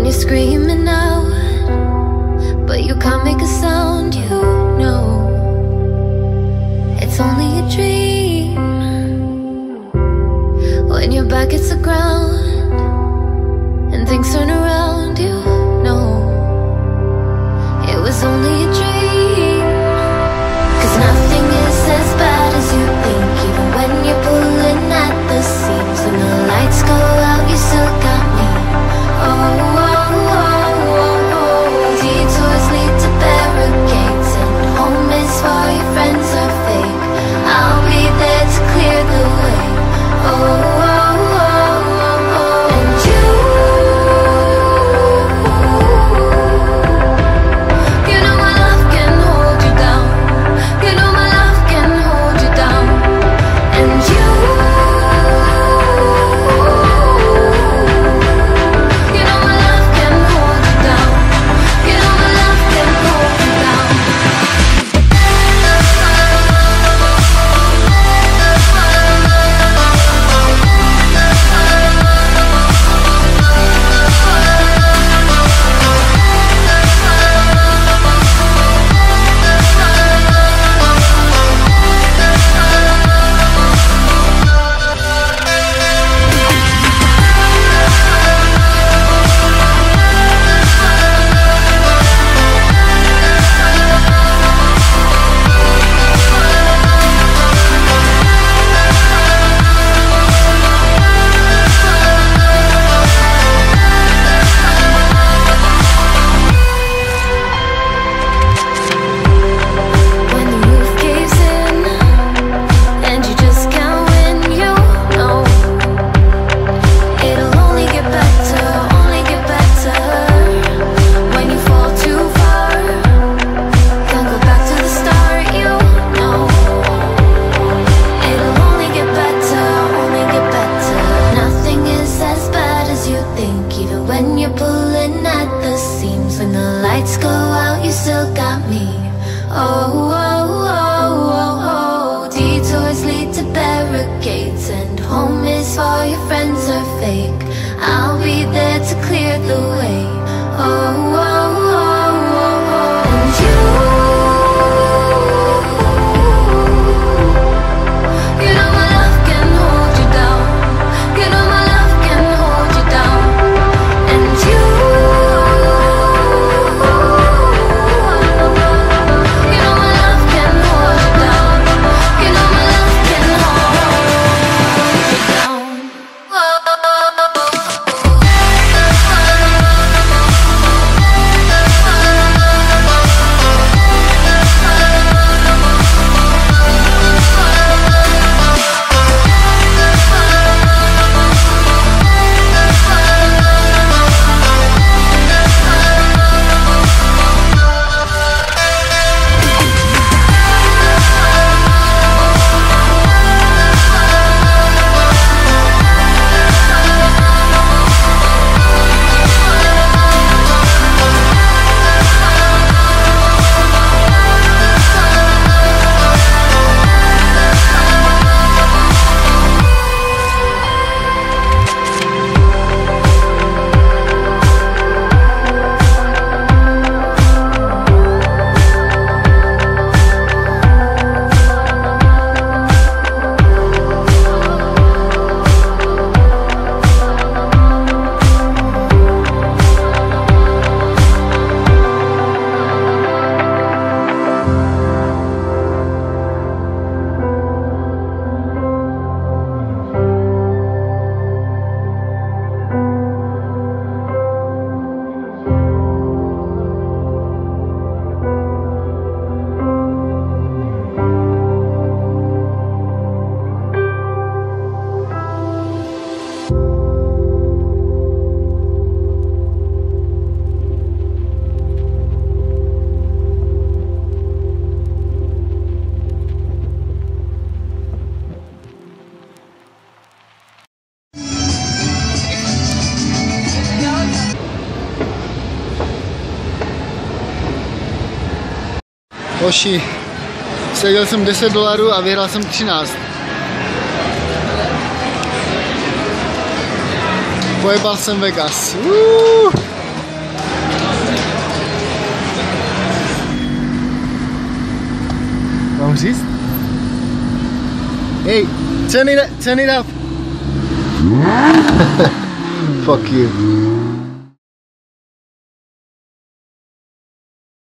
When you're screaming out, but you can't make a sound, you know it's only a dream. When your back hits the ground and things turn around, you know it was only a dream. Still got me. Oh, oh, oh, oh, oh. Detours lead to barricades, and home is for your friends are fake. I'll be there to clear the way. Oh, oh, Hoši, seděl jsem 10 dolarů a vyhrál jsem 13. Pojebal jsem Vegas. Uuu. Mám říct? Hej, ceny, ceny up. Fuck you.